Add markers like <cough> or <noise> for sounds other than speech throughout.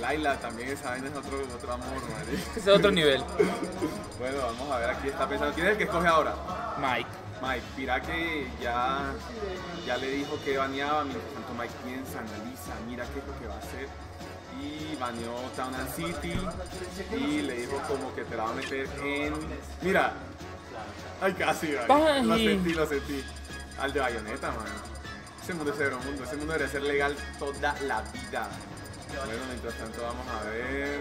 Laila también esa vaina es otro, otro amor, madre. <laughs> Ese es otro nivel. Bueno, vamos a ver, aquí está pensando. ¿Quién es el que escoge ahora? Mike. Mike, Piraque ya, ya le dijo que baneaba, mientras tanto Mike piensa, analiza, mira qué es lo que va a hacer. Y baneó Town and City y le dijo como que te la va a meter en... Mira, ay casi, ay. lo sentí, lo sentí. Al de Bayonetta, man. Ese mundo es otro mundo, ese mundo debería ser legal toda la vida. Bueno, mientras tanto vamos a ver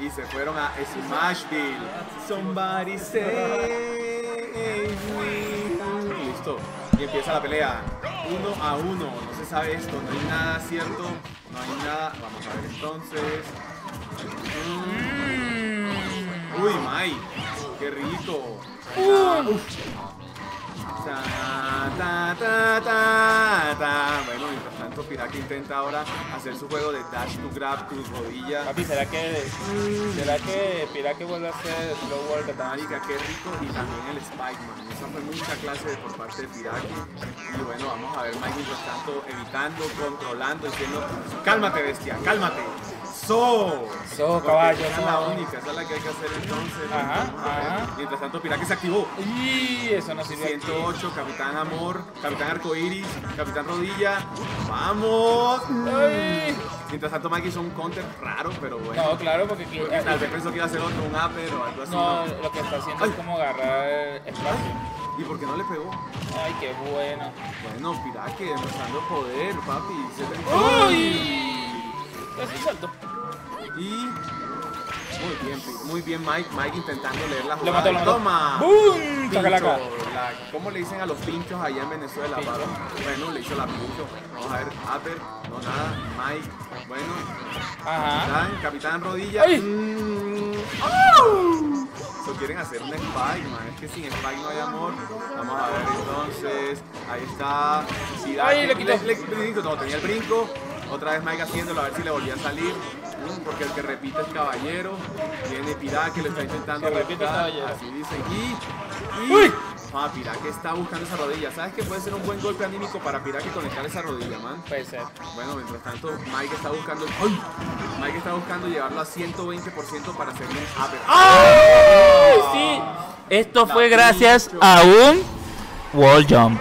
y se fueron a Smashville. Somebody save me. Listo. Y empieza la pelea. Uno a uno. No se sabe esto. No hay nada cierto. No hay nada. Vamos a ver entonces. Mm. Uy, Mai. Qué rico. Ah, uf. Ta, ta, ta. Tanto, Piraki intenta ahora hacer su juego de dash to grab tu rodilla. Papi, ¿será que, ¿será que Pirake vuelve a hacer Slow Katana? Marica, qué rico. Y también el Spikeman. Esa fue mucha clase de- por parte de Piraki. Y bueno, vamos a ver Mike mientras tanto evitando, controlando, diciendo, cálmate bestia, cálmate. So, So, caballo, Esa es la única, esa es la que hay que hacer entonces. Ajá, ajá. Mientras tanto, Piraki se activó. Y eso no sirve aquí. 108, Capitán Amor, Capitán Arcoiris, Capitán Rodilla. ¡Vamos! Ay. Mientras tanto, Mike hizo un counter raro, pero bueno. No, claro, porque Tal vez pensó que iba a hacer otro, un upper o algo así. no, ¿no? lo que está haciendo es como agarrar espacio. ¿Y por qué no le pegó? Ay, qué bueno. Bueno, Pirake demostrando poder, papi. ¡Uy! Casi salto. Y. Muy bien, muy bien, Mike. Mike intentando leer la Lo jugada. mató, lo mató. ¡Toma! ¡Bum! Pincho, ¿Cómo le dicen a los pinchos allá en Venezuela? Bueno, le hizo la pincho. Vamos a ver, upper, no nada. Mike, bueno. Ajá. Capitán, Capitán Rodilla. ¡Ay! Mm. Quieren hacer un spike, man. Es que sin spike no hay amor. Vamos a ver entonces. Ahí está. Pirake. ¡Ay, le quitó! brinco. No, tenía el brinco. Otra vez Mike haciéndolo a ver si le volvía a salir. Porque el que repite es caballero. Viene Pirake, lo está intentando. Que repite es buscar, caballero. Así dicen. Y. y ¡Uy! Ah, Pirake está buscando esa rodilla. ¿Sabes que puede ser un buen golpe anímico para Pirake conectar esa rodilla, man? Puede ser. Bueno, mientras tanto, Mike está buscando. ¡Ay! Mike está buscando llevarlo a 120% para hacer un upper. ¡Ay, sí! Esto fue gracias pincho. a un wall jump.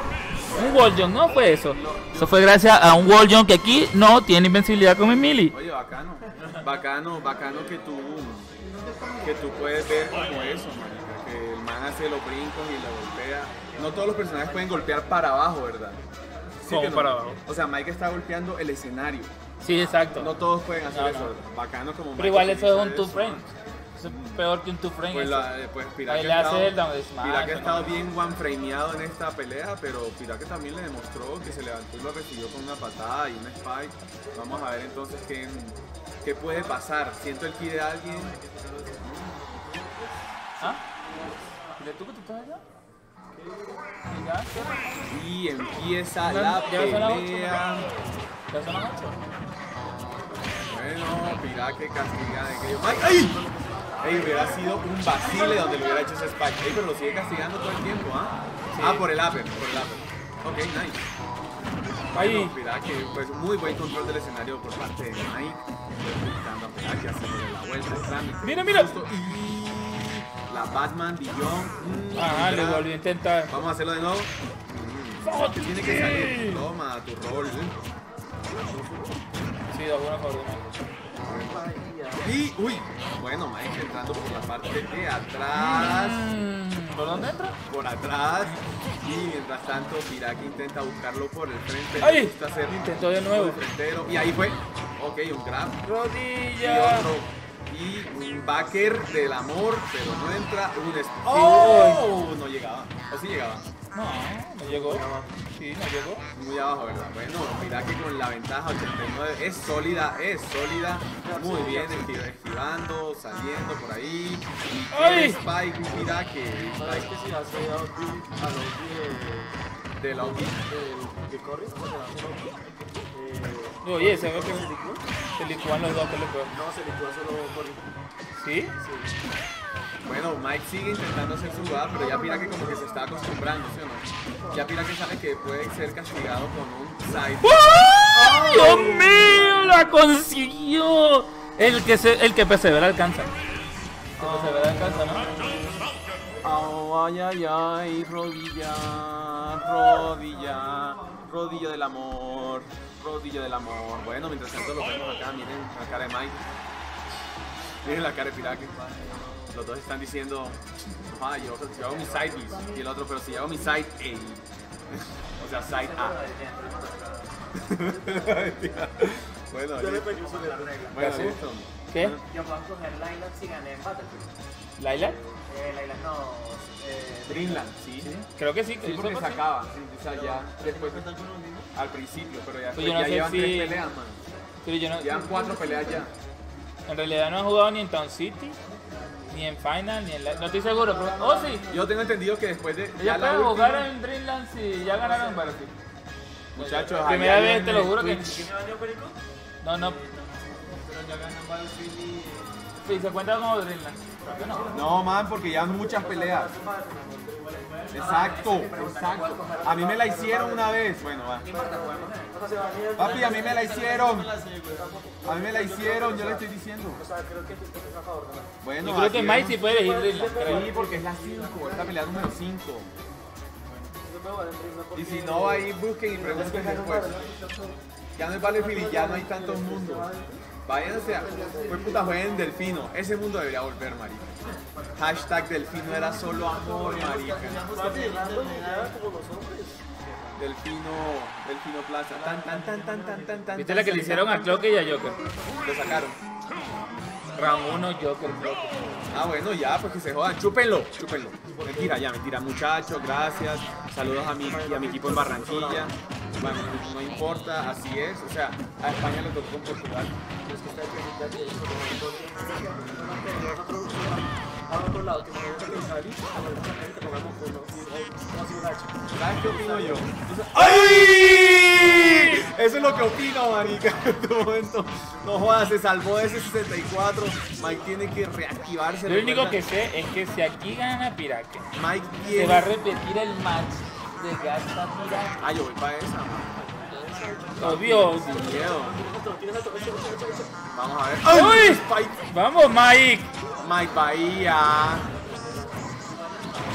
Un wall jump, no fue eso. Eso fue gracias a un wall jump que aquí no tiene invencibilidad como en Mili. Oye, bacano. Bacano, bacano que tú, que tú puedes ver como eso, marica, Que el man hace los brincos y lo golpea. No todos los personajes pueden golpear para abajo, ¿verdad? ¿Cómo que no? para abajo? O sea, Mike está golpeando el escenario. Sí, exacto. No todos pueden hacer No, eso. no. Bacano como Pero igual eso es un two frame. Eso es peor que un two frame. Pues, la, eh, pues Pirake Ahí le hace el down smash, Pirake ha estado bien one frameado en esta pelea, pero Pirake también le demostró que se levantó y lo recibió con una patada y una spike. Vamos a ver entonces qué, qué puede pasar. Siento el ki de alguien. ¿Ah? ¿Y tú que estás allá? ¿Y empieza Ya- la ya pelea. ¿Ya son las ocho? Bueno, Pirake castiga de aquello. ¡Ay! ¡Ay! Ey, hubiera sido un vacile donde le hubiera hecho ese spike. Ey, pero lo sigue castigando todo el tiempo, ¿ah? Ah, por el upper, por el upper. Ok, nice. Ahí. Bueno, Pirake, pues muy buen control del escenario por parte de Mike. La vuelta. Mira, mira. Justo, la Batman Beyond. mm, Ajá, le entra. volví a intentar. Vamos a hacerlo de nuevo. Tiene que salir. Toma, tu rol. Sí, de alguna forma. Y, uy, bueno, Mike entrando por la parte de atrás. Mm, ¿Por dónde entra? Por atrás. Y mientras tanto, Piraki intenta buscarlo por el frente. ¡Ay! Le hacer Intentó de nuevo. Y ahí fue. Ok, un grab. Rodilla. Y, otro, y un backer del amor, pero no entra. Un ¡Oh! No llegaba. O sí llegaba. No, no llegó. Sí, no llegó. Muy abajo, ¿verdad? Bueno, mira que con la ventaja 89 es sólida, es sólida. Muy bien, esquivando, saliendo por ahí. Y Spike, mira que. Spike. que si hace a los 10? del auto, del que corre, eh, no, oye, ¿se ve que se licúan los dos? ¿Qué le puedo? No, se licúa solo Corri. ¿Sí? Bueno, Mike sigue intentando hacer su jugada, pero ya Pira que como que se está acostumbrando, ¿sí o no? Ya Pira que sabe que puede ser castigado con un side. ¡Oh! ¡Dios mío! ¡La consiguió! El que, se, el que persevera alcanza. El que ah. persevera alcanza, ¿no? Ay, ay, ay, rodilla, rodilla, rodilla del amor, rodilla del amor. Bueno, mientras tanto lo vemos acá, miren la cara de Mike. Miren la cara de Piraque. Los dos están diciendo, ah, yo, yo hago mi side B. Y el otro, pero si yo hago mi side A. o sea, side A. <laughs> bueno, Yo le. Bueno, listo. ¿Qué? Yo puedo coger Lilac si gané en Battlefield. ¿Laila? Eh, Lilac no. Eh, Greenland, sí. Creo que sí. que Sí, porque se sí. acaba. Sí, o sea, ya después, al principio, pero ya, Pues yo no ya sé llevan si- tres peleas, man. Pero yo no, Llevan cuatro peleas ya. en realidad no he jugado ni en Town City, ni en Final, ni en la... No estoy seguro, pero... ¡Oh, sí! Yo tengo entendido que después de ya la pueden jugar última, en Dreamland si ya ganaron en Battlefield. muchachos, Primera vez, te lo juro que... Twitch. ¿Quién me bañó, Perico? No, no. Pero ya ganan Battlefield y... Sí, se cuenta como Dreamland. No. No, man, porque ya muchas peleas. Exacto, exacto. A mí me la hicieron una vez. Bueno, va. Papi, a mí me la hicieron. A mí me la hicieron, yo le estoy diciendo. Bueno, Yo creo que Mike sí puede elegir Dreamland. Sí, porque es la 5, es la pelea número 5. Yo me voy a entrenar porque... Y si no, ahí busquen y pregunten después. Ya no es Battlefield y ya no hay tantos mundos. Váyanse a. Pues puta, jueguen Delfino. Ese mundo debería volver, marica. Hashtag Delfino era solo amor, marica. Delfino, Delfino Plaza. Tan, tan, tan, tan, tan, tan, tan. ¿Viste la que le hicieron a Clock y a Joker? Lo sacaron. Round 1, Joker, Clock. Ah, bueno, ya, pues que se jodan. Chúpenlo, chúpenlo. Mentira, ya, mentira. Muchachos, gracias. Saludos a mi, y a mi equipo en Barranquilla. Bueno, no importa, así es. O sea, a España le tocó con Portugal. Los que están preguntando y ellos como a otro lado, que me gusta que salí, a pongamos uno, y así un hacha. ¿Sabes qué opino yo? ¡Ay! Eso es lo que opino, marica. En este momento, no jodas, se salvó ese 64. Mike tiene que reactivarse. Lo único que sé es que si aquí gana Piraque, Mike se va a repetir el match de. Ah, yo voy para esa, man. Obvio. Sin miedo. Vamos a ver. ¡Uy! Spike. Vamos, Mike. Mike Bahía.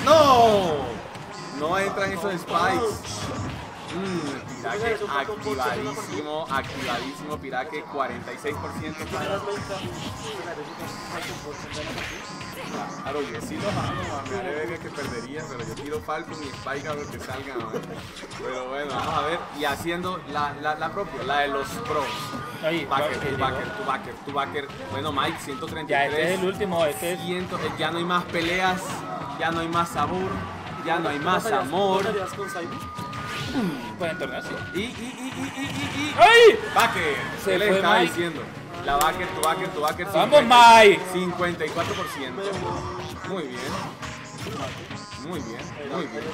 ¡No! No entran esos spikes. Mmm, Piraque activadísimo, activadísimo, Piraque 46%. Las ventas, Claro, yo sí man. me haré ver que perdería, pero yo tiro Falcon y Spike a ver que salgan. man. Pero bueno, vamos a ver. Y haciendo la, la, la propia, la de los pros. Ahí, Backer, tu backer, tu backer, tu backer. Bueno, Mike, 133. Ya, este es el último. Este es. Ciento- eh, ya no hay más peleas, ya no hay más sabor, ya no hay más amor. ¿Cómo estarías con Saibu? En torneo sí. Y, y, y, y, y, y, y. ¡Ay! Backer, Se ¿qué le Mike. diciendo? La backer, tu backer, tu backer. Vamos, 50, Mike. 54%. Muy bien. Muy bien, muy bien.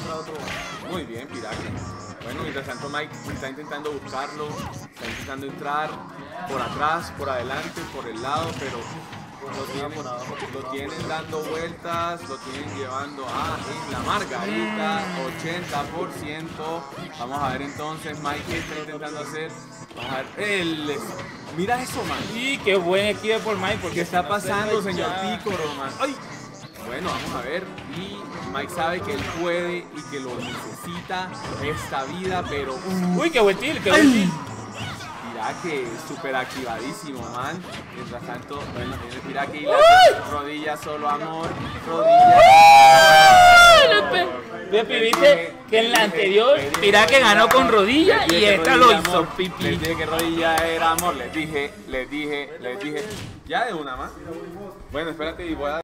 Muy bien, Piraque. Bueno, mientras tanto Mike está intentando buscarlo, está intentando entrar por atrás, por adelante, por el lado, pero lo tienen, lo tienen dando vueltas, lo tienen llevando a en la margarita, 80%. Vamos a ver entonces Mike qué está intentando hacer. Él es- mira eso, man. Y qué buen equipo por Mike. Porque ¿Qué está pasando, señor Pícoro, man? ¡Ay! Bueno, vamos a ver. Y Mike sabe que él puede y que lo necesita esta vida, pero Uy, qué buen tilt, qué buen tilt. Piraque súper activadísimo, man. Mientras tanto, bueno, tiene Piraque y la rodilla solo amor, rodilla. Viste que en la anterior Piraque ganó con rodilla y esta lo hizo pipí. Les dije que rodilla era amor, les dije, les dije, les dije. Ya de una más. Bueno, espérate y voy a